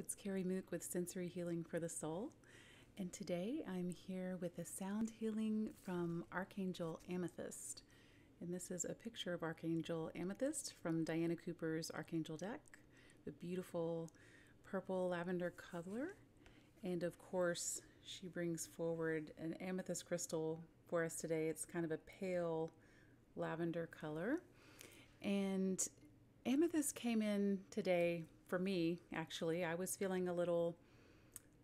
It's Kerri Mook with Sensory Healing for the Soul. And today I'm here with a sound healing from Archangel Amethyst. And this is a picture of Archangel Amethyst from Diana Cooper's Archangel deck, the beautiful purple lavender color. And of course, she brings forward an amethyst crystal for us today. It's kind of a pale lavender color. And amethyst came in today for me, actually. I was feeling a little,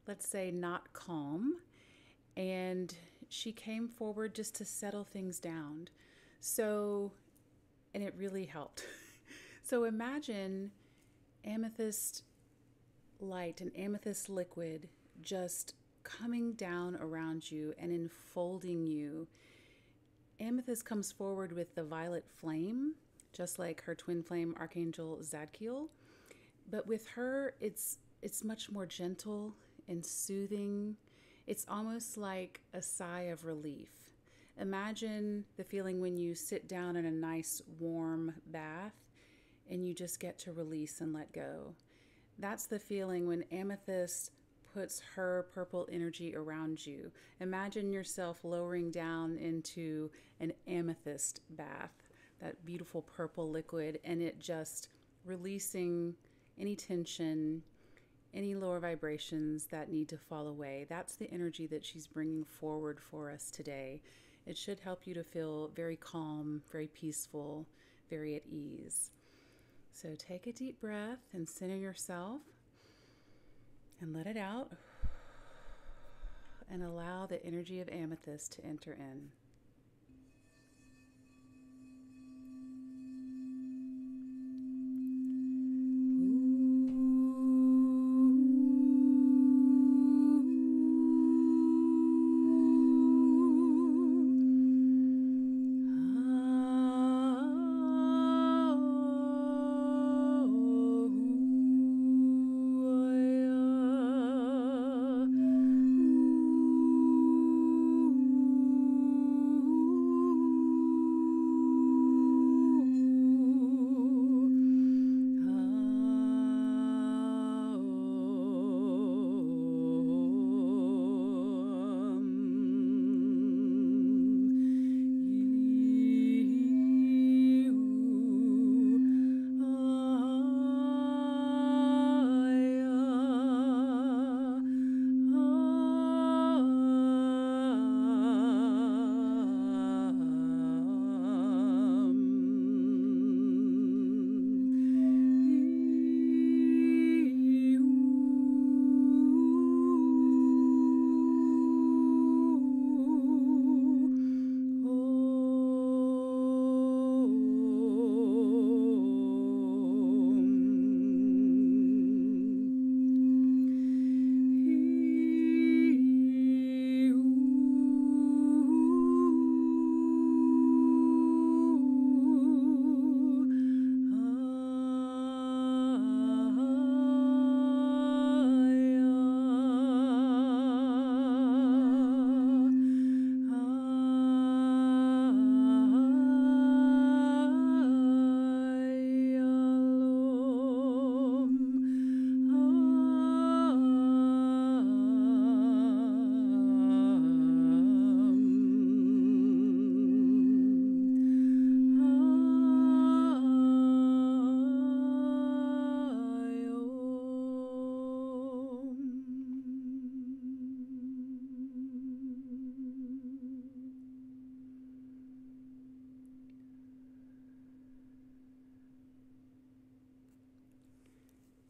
let's say, not calm. And she came forward just to settle things down. So, and it really helped. so imagine amethyst light and amethyst liquid just coming down around you and enfolding you. Amethyst comes forward with the violet flame, just like her twin flame archangel Zadkiel. But with her, it's it's much more gentle and soothing. It's almost like a sigh of relief. Imagine the feeling when you sit down in a nice warm bath and you just get to release and let go. That's the feeling when amethyst puts her purple energy around you. Imagine yourself lowering down into an amethyst bath, that beautiful purple liquid, and it just releasing any tension, any lower vibrations that need to fall away. That's the energy that she's bringing forward for us today. It should help you to feel very calm, very peaceful, very at ease. So take a deep breath and center yourself and let it out. And allow the energy of amethyst to enter in.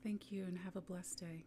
Thank you and have a blessed day.